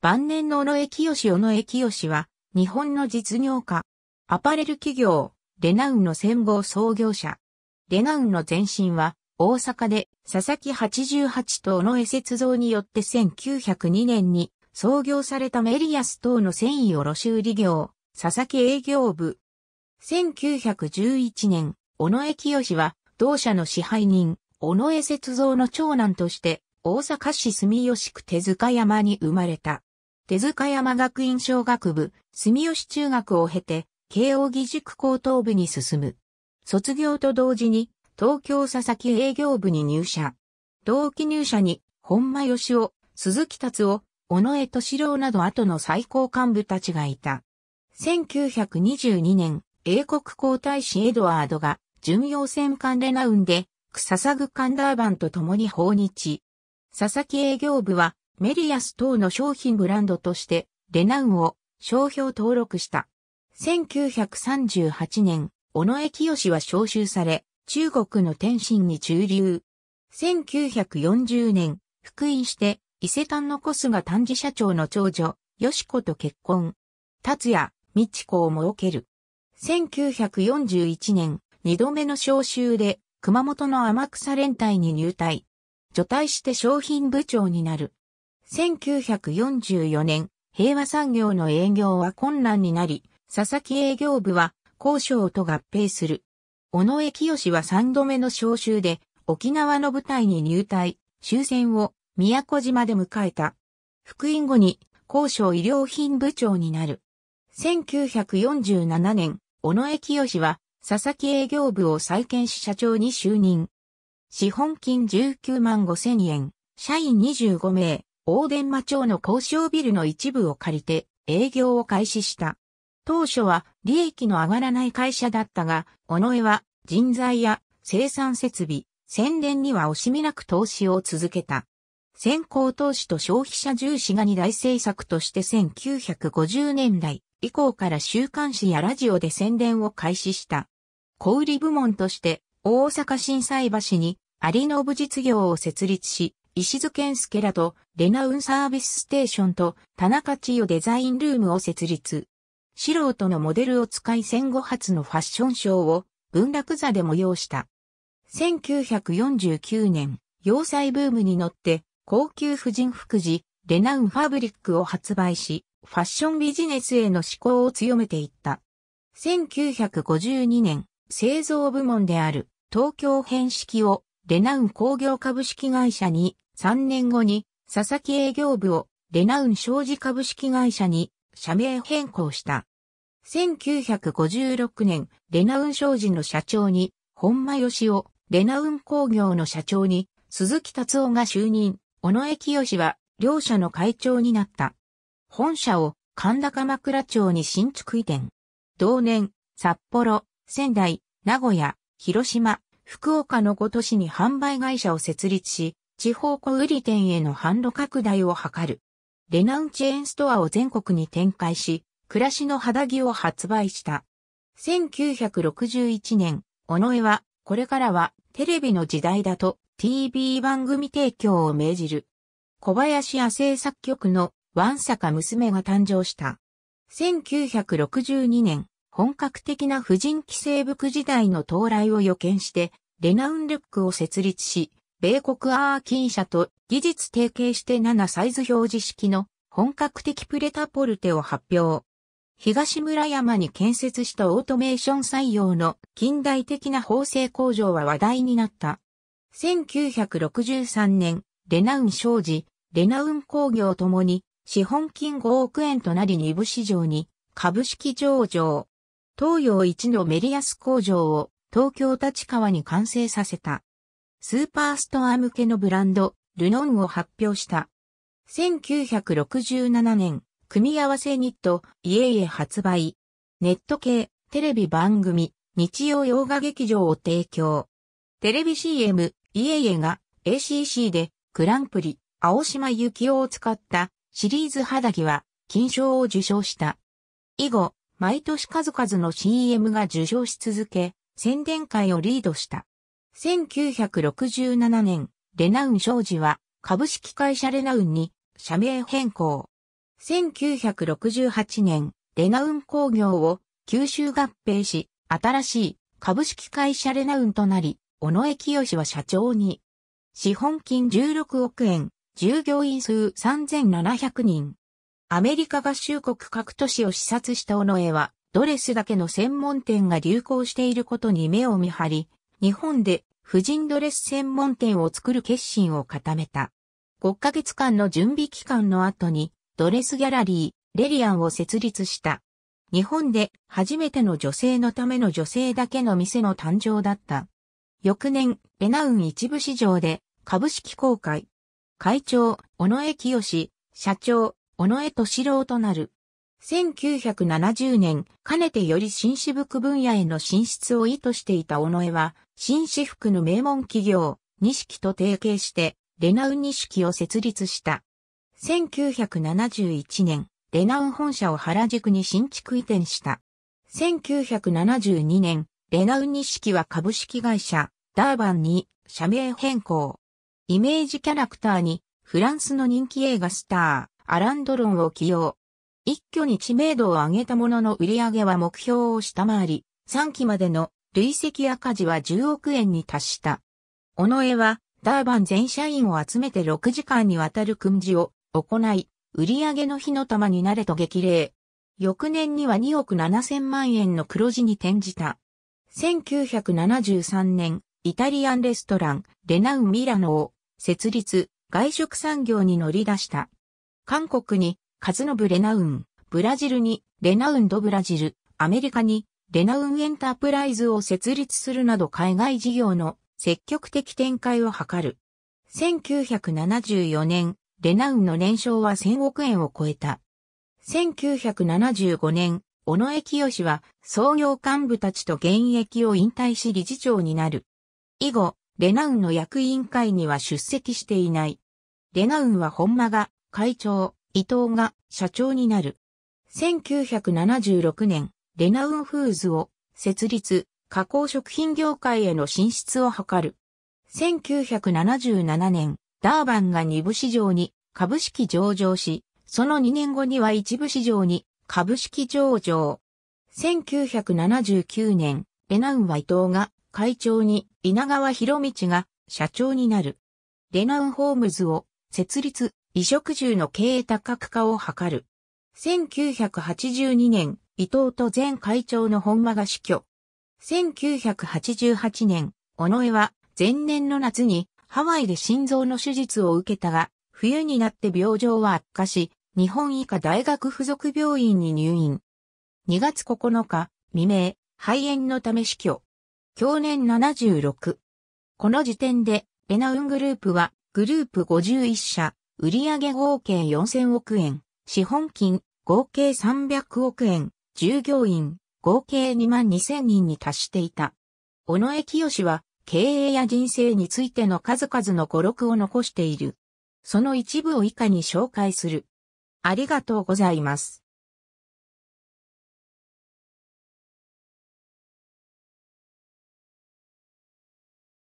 晩年の小野清小野清は、日本の実業家、アパレル企業、レナウンの戦後創業者。レナウンの前身は、大阪で佐々木88と小野江節造によって1902年に創業されたメリアス等の繊維卸売業、佐々木営業部。1911年、小野清は、同社の支配人、小野江節造の長男として、大阪市住吉区手塚山に生まれた。手塚山学院小学部、住吉中学を経て、慶応義塾高等部に進む。卒業と同時に、東京佐々木営業部に入社。同期入社に、本間義夫、鈴木達夫、小野江敏郎など後の最高幹部たちがいた。1922年、英国皇太子エドワードが、巡洋戦艦レナウンで、クササグカンダーバンと共に訪日。佐々木営業部は、メリアス等の商品ブランドとして、レナウンを商標登録した。1938年、小野江清は召集され、中国の天津に駐留。1940年、復員して、伊勢丹のコスが丹治社長の長女、吉子と結婚。達也、美智子を設ける。1941年、二度目の召集で、熊本の天草連隊に入隊。除隊して商品部長になる。1944年、平和産業の営業は困難になり、佐々木営業部は交渉と合併する。小野江清は三度目の召集で沖縄の部隊に入隊、終戦を宮古島で迎えた。復員後に交渉医療品部長になる。1947年、小野江清は佐々木営業部を再建し社長に就任。資本金19万5千円、社員25名、大伝馬町の交渉ビルの一部を借りて営業を開始した。当初は利益の上がらない会社だったが、小野江は人材や生産設備、宣伝には惜しみなく投資を続けた。先行投資と消費者重視が二大政策として1950年代以降から週刊誌やラジオで宣伝を開始した。小売部門として大阪震災橋に有信実業を設立し、石津健介らとレナウンサービスステーションと田中千代デザインルームを設立。素人のモデルを使い戦後初のファッションショーを文楽座で催した。1949年、洋裁ブームに乗って高級婦人服時、レナウンファブリックを発売し、ファッションビジネスへの思考を強めていった。1952年、製造部門である東京編式をレナウン工業株式会社に、3年後に佐々木営業部をレナウン商事株式会社に社名変更した。1956年、レナウン商事の社長に本間義夫、レナウン工業の社長に鈴木達夫が就任、小野江清は両社の会長になった。本社を神田鎌倉町に新築移転。同年、札幌、仙台、名古屋、広島、福岡の5都市に販売会社を設立し、地方小売店への販路拡大を図る。レナウンチェーンストアを全国に展開し、暮らしの肌着を発売した。1961年、小野江は、これからはテレビの時代だと TV 番組提供を命じる。小林亜生作曲のワンサカ娘が誕生した。1962年、本格的な婦人規制服時代の到来を予見して、レナウンルックを設立し、米国アーキー社と技術提携して7サイズ表示式の本格的プレタポルテを発表。東村山に建設したオートメーション採用の近代的な縫製工場は話題になった。1963年、レナウン商事、レナウン工業ともに資本金5億円となり2部市場に株式上場。東洋一のメリアス工場を東京立川に完成させた。スーパーストア向けのブランド、ルノンを発表した。1967年、組み合わせニット、家へ発売。ネット系、テレビ番組、日曜洋画劇場を提供。テレビ CM、家々が ACC でグランプリ、青島幸雄を使ったシリーズ肌着は金賞を受賞した。以後、毎年数々の CM が受賞し続け、宣伝会をリードした。1967年、レナウン商事は株式会社レナウンに社名変更。1968年、レナウン工業を吸収合併し、新しい株式会社レナウンとなり、小野江清は社長に。資本金16億円、従業員数3700人。アメリカ合衆国各都市を視察した小野江は、ドレスだけの専門店が流行していることに目を見張り、日本で婦人ドレス専門店を作る決心を固めた。5ヶ月間の準備期間の後に、ドレスギャラリー、レリアンを設立した。日本で初めての女性のための女性だけの店の誕生だった。翌年、レナウン一部市場で株式公開。会長、小野江清、社長、小野江敏郎となる。1970年、かねてより紳士服分野への進出を意図していた小野江は、紳士服の名門企業、錦と提携して、レナウン錦を設立した。1971年、レナウン本社を原宿に新築移転した。1972年、レナウン錦は株式会社、ダーバンに社名変更。イメージキャラクターにフランスの人気映画スター、アランドロンを起用。一挙に知名度を上げたものの売り上げは目標を下回り、3期までの累積赤字は10億円に達した。尾上は、ダーバン全社員を集めて6時間にわたる訓示を行い、売上の火の玉になれと激励。翌年には2億7千万円の黒字に転じた。1973年、イタリアンレストラン、レナウンミラノを設立、外食産業に乗り出した。韓国に、カズノブレナウン、ブラジルに、レナウンドブラジル、アメリカに、レナウンエンタープライズを設立するなど海外事業の積極的展開を図る。1974年、レナウンの年商は1000億円を超えた。1975年、小野江清は創業幹部たちと現役を引退し理事長になる。以後、レナウンの役員会には出席していない。レナウンは本間が会長、伊藤が社長になる。1976年、レナウンフーズを設立、加工食品業界への進出を図る。1977年、ダーバンが2部市場に株式上場し、その2年後には一部市場に株式上場。1979年、レナウンは伊藤が会長に稲川博道が社長になる。レナウンホームズを設立、衣食住の経営多角化を図る。1982年、伊藤と前会長の本間が死去。1988年、尾上は前年の夏にハワイで心臓の手術を受けたが、冬になって病状は悪化し、日本医科大学附属病院に入院。2月9日、未明、肺炎のため死去。去年76。この時点で、レナウングループは、グループ51社、売上合計4000億円、資本金、合計300億円、従業員、合計2万2000人に達していた。小野清は、経営や人生についての数々の語録を残している。その一部を以下に紹介する。ありがとうございます。